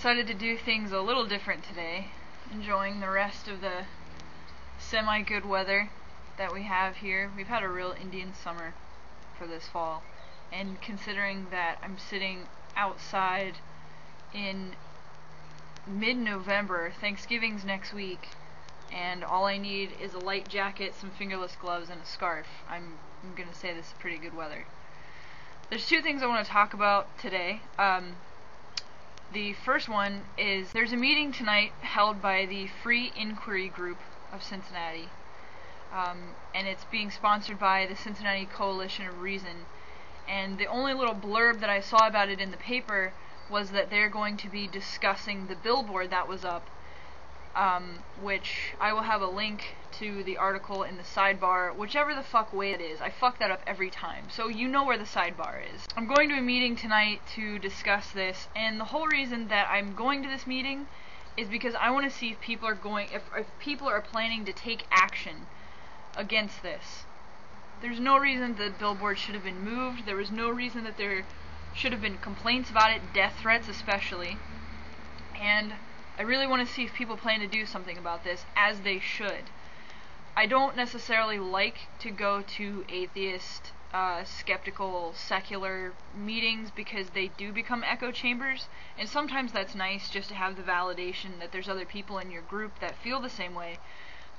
decided to do things a little different today, enjoying the rest of the semi good weather that we have here. We've had a real Indian summer for this fall, and considering that I'm sitting outside in mid November, Thanksgiving's next week, and all I need is a light jacket, some fingerless gloves, and a scarf. I'm, I'm gonna say this is pretty good weather. There's two things I want to talk about today. Um, the first one is there's a meeting tonight held by the Free Inquiry Group of Cincinnati, um, and it's being sponsored by the Cincinnati Coalition of Reason. And the only little blurb that I saw about it in the paper was that they're going to be discussing the billboard that was up um, which I will have a link to the article in the sidebar, whichever the fuck way it is. I fuck that up every time, so you know where the sidebar is. I'm going to a meeting tonight to discuss this, and the whole reason that I'm going to this meeting is because I want to see if people are going, if, if people are planning to take action against this. There's no reason the billboard should have been moved. There was no reason that there should have been complaints about it, death threats especially. And I really want to see if people plan to do something about this, as they should. I don't necessarily like to go to atheist, uh, skeptical, secular meetings because they do become echo chambers, and sometimes that's nice just to have the validation that there's other people in your group that feel the same way.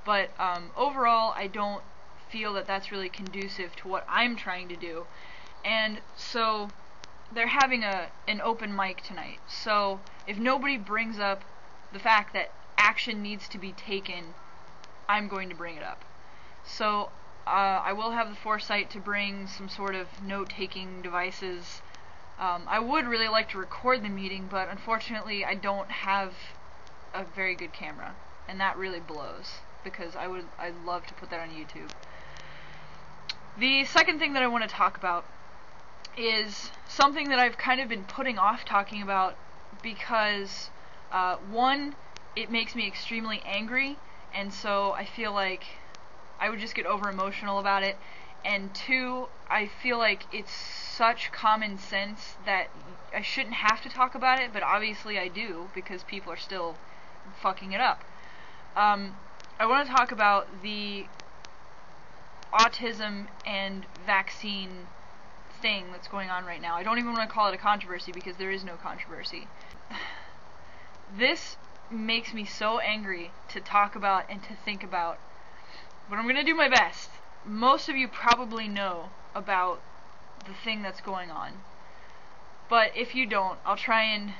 But um, overall, I don't feel that that's really conducive to what I'm trying to do. And so they're having a an open mic tonight. So if nobody brings up the fact that action needs to be taken, I'm going to bring it up. So uh, I will have the foresight to bring some sort of note-taking devices. Um, I would really like to record the meeting, but unfortunately I don't have a very good camera, and that really blows because I would I'd love to put that on YouTube. The second thing that I want to talk about is something that I've kind of been putting off talking about because uh, one, it makes me extremely angry, and so I feel like I would just get over emotional about it. And two, I feel like it's such common sense that I shouldn't have to talk about it, but obviously I do because people are still fucking it up. Um, I want to talk about the autism and vaccine thing that's going on right now. I don't even want to call it a controversy because there is no controversy. This makes me so angry to talk about and to think about. But I'm going to do my best. Most of you probably know about the thing that's going on. But if you don't, I'll try and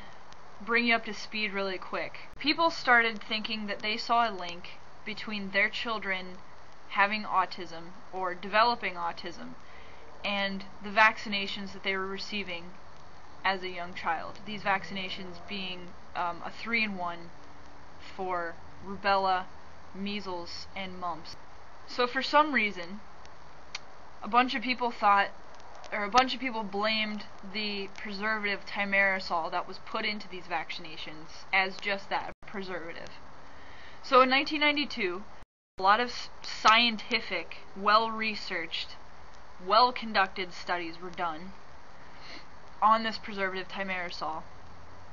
bring you up to speed really quick. People started thinking that they saw a link between their children having autism or developing autism and the vaccinations that they were receiving as a young child. These vaccinations being um, a three in one for rubella, measles, and mumps. So for some reason, a bunch of people thought, or a bunch of people blamed the preservative thimerosal that was put into these vaccinations as just that, preservative. So in 1992, a lot of scientific, well-researched, well-conducted studies were done on this preservative thimerosal,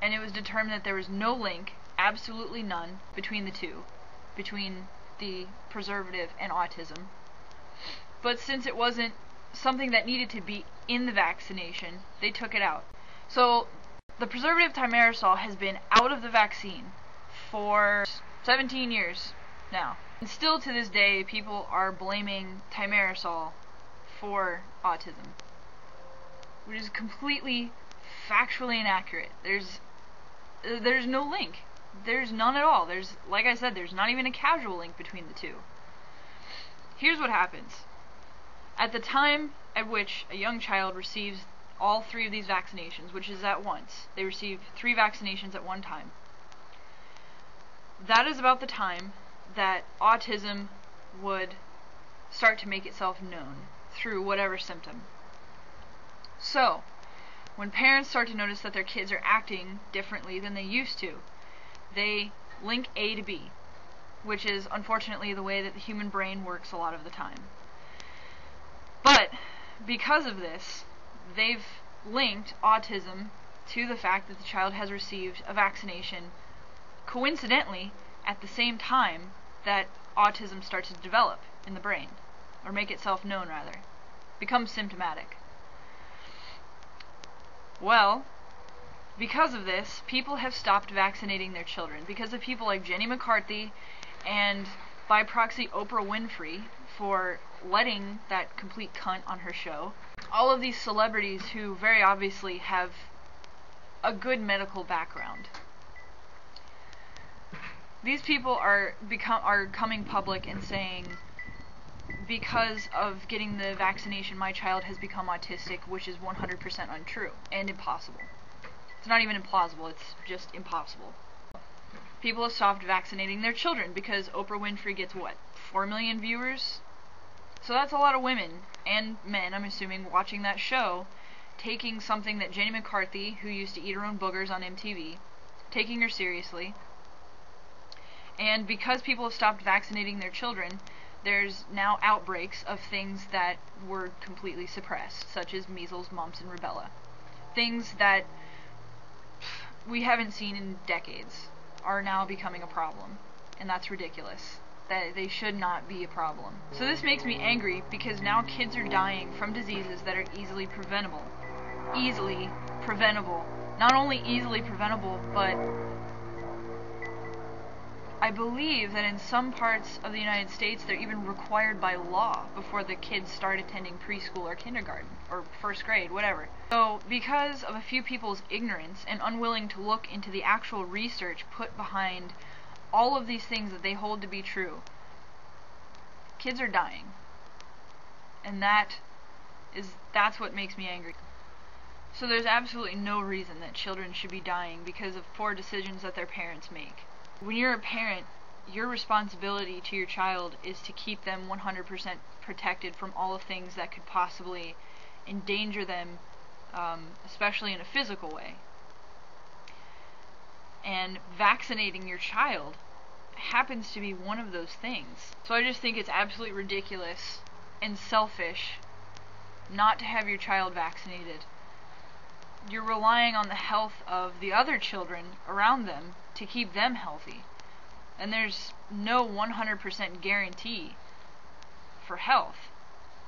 and it was determined that there was no link, absolutely none, between the two, between the preservative and autism. But since it wasn't something that needed to be in the vaccination, they took it out. So the preservative thimerosal has been out of the vaccine for 17 years now. And still to this day, people are blaming thimerosal for autism which is completely factually inaccurate. There's there's no link. There's none at all. There's like I said, there's not even a casual link between the two. Here's what happens. At the time at which a young child receives all three of these vaccinations, which is at once, they receive three vaccinations at one time. That is about the time that autism would start to make itself known through whatever symptom. So, when parents start to notice that their kids are acting differently than they used to, they link A to B, which is unfortunately the way that the human brain works a lot of the time. But because of this, they've linked autism to the fact that the child has received a vaccination coincidentally at the same time that autism starts to develop in the brain, or make itself known rather, becomes symptomatic. Well, because of this, people have stopped vaccinating their children. Because of people like Jenny McCarthy and by proxy Oprah Winfrey for letting that complete cunt on her show. All of these celebrities who very obviously have a good medical background. These people are become are coming public and saying because of getting the vaccination my child has become autistic, which is 100% untrue and impossible. It's not even implausible, it's just impossible. People have stopped vaccinating their children because Oprah Winfrey gets what? 4 million viewers? So that's a lot of women and men, I'm assuming, watching that show, taking something that Jenny McCarthy, who used to eat her own boogers on MTV, taking her seriously. And because people have stopped vaccinating their children, there's now outbreaks of things that were completely suppressed, such as measles, mumps, and rubella. Things that we haven't seen in decades are now becoming a problem, and that's ridiculous. That they should not be a problem. So this makes me angry because now kids are dying from diseases that are easily preventable. Easily preventable. Not only easily preventable, but I believe that in some parts of the United States they're even required by law before the kids start attending preschool or kindergarten or first grade, whatever. So, because of a few people's ignorance and unwilling to look into the actual research put behind all of these things that they hold to be true, kids are dying. And that is that's what makes me angry. So there's absolutely no reason that children should be dying because of poor decisions that their parents make when you're a parent, your responsibility to your child is to keep them 100% protected from all the things that could possibly endanger them, um, especially in a physical way. And vaccinating your child happens to be one of those things. So I just think it's absolutely ridiculous and selfish not to have your child vaccinated. You're relying on the health of the other children around them to keep them healthy. And there's no 100% guarantee for health.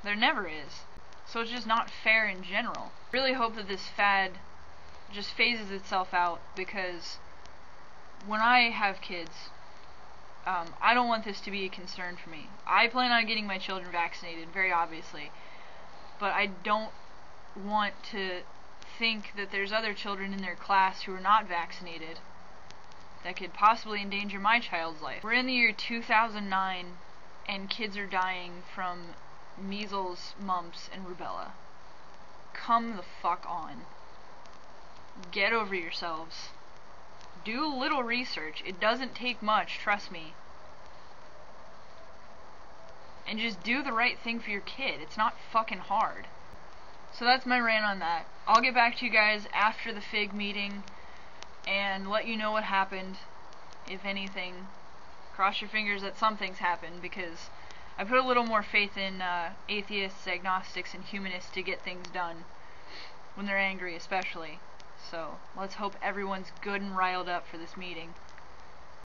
There never is. So it's just not fair in general. Really hope that this fad just phases itself out because when I have kids, um, I don't want this to be a concern for me. I plan on getting my children vaccinated, very obviously, but I don't want to think that there's other children in their class who are not vaccinated that could possibly endanger my child's life. We're in the year 2009 and kids are dying from measles, mumps, and rubella. Come the fuck on. Get over yourselves. Do a little research. It doesn't take much, trust me. And just do the right thing for your kid. It's not fucking hard. So that's my rant on that. I'll get back to you guys after the FIG meeting and let you know what happened, if anything. Cross your fingers that something's happened because I put a little more faith in uh, atheists, agnostics, and humanists to get things done when they're angry, especially. So let's hope everyone's good and riled up for this meeting.